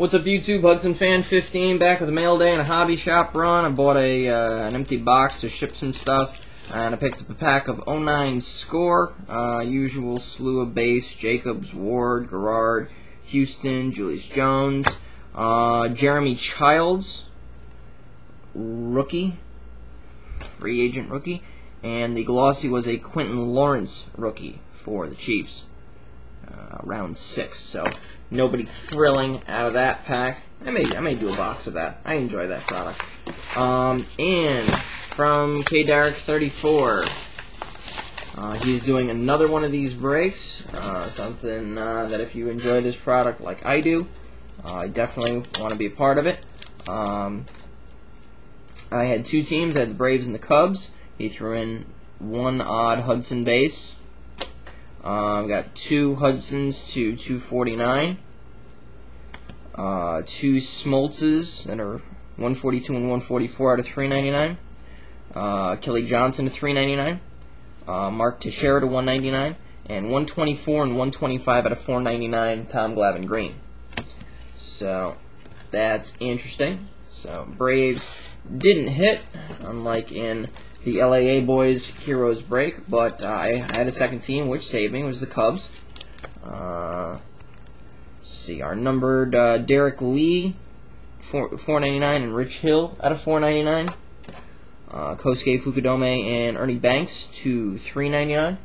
What's up, YouTube? Hudson Fan 15 back with a mail day and a hobby shop run. I bought a uh, an empty box to ship some stuff, and I picked up a pack of 09 Score, uh, usual slew of base: Jacobs, Ward, Garrard, Houston, Julius Jones, uh, Jeremy Childs, rookie, free agent rookie, and the glossy was a Quinton Lawrence rookie for the Chiefs, uh, round six. So nobody thrilling out of that pack. I may I may do a box of that. I enjoy that product. Um, and from K Derek 34. Uh, he's doing another one of these breaks, uh, something uh, that if you enjoy this product like I do, uh, I definitely want to be a part of it. Um, I had two teams, I had the Braves and the Cubs. He threw in one odd Hudson base. I've got two Hudsons to 249. Uh, two Smoltzes that are 142 and 144 out of 399. Uh, Kelly Johnson to 399. Uh, Mark Teixeira to 199. And 124 and 125 out of 499. Tom Glavine Green. So that's interesting. So Braves didn't hit, unlike in the LAA boys Heroes break, but uh, I had a second team which saved me was the Cubs. Uh, see, our numbered uh, Derrek Lee, 4, 499, and Rich Hill out of 499. Uh, Kosuke Fukudome and Ernie Banks to 399.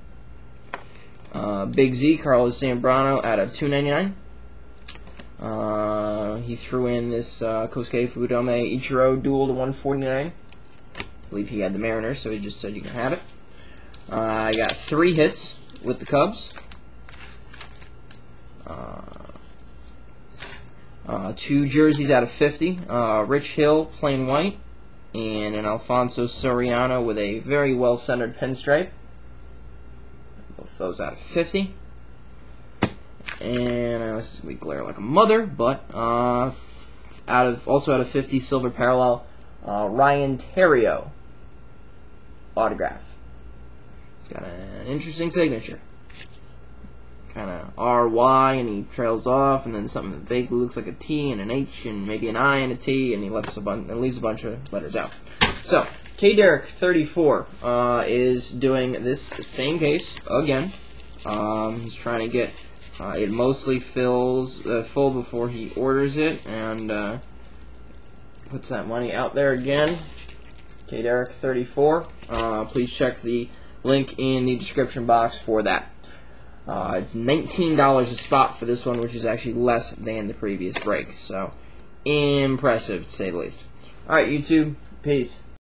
Uh, Big Z, Carlos Zambrano out of 299. Uh, he threw in this uh, Kosuke Fukudome Ichiro duel to 149. I believe he had the Mariners, so he just said you can have it. Uh, I got three hits with the Cubs. Uh, uh, two jerseys out of 50. Uh, Rich Hill, plain white, and an Alfonso Soriano with a very well-centered pinstripe. Both those out of 50. And uh, we glare like a mother, but uh, out of also out of 50 silver parallel, uh, Ryan Theriot autograph. It's got an interesting signature. Kind of R Y, and he trails off, and then something that vaguely looks like a T and an H, and maybe an I and a T, and he left a bunch and leaves a bunch of letters out. So K Derek 34 uh, is doing this same case again. Um, he's trying to get uh, it mostly fills uh, full before he orders it, and uh, puts that money out there again. K Derek 34. Uh, please check the link in the description box for that. Uh, it's $19 a spot for this one, which is actually less than the previous break. So, impressive to say the least. Alright, YouTube. Peace.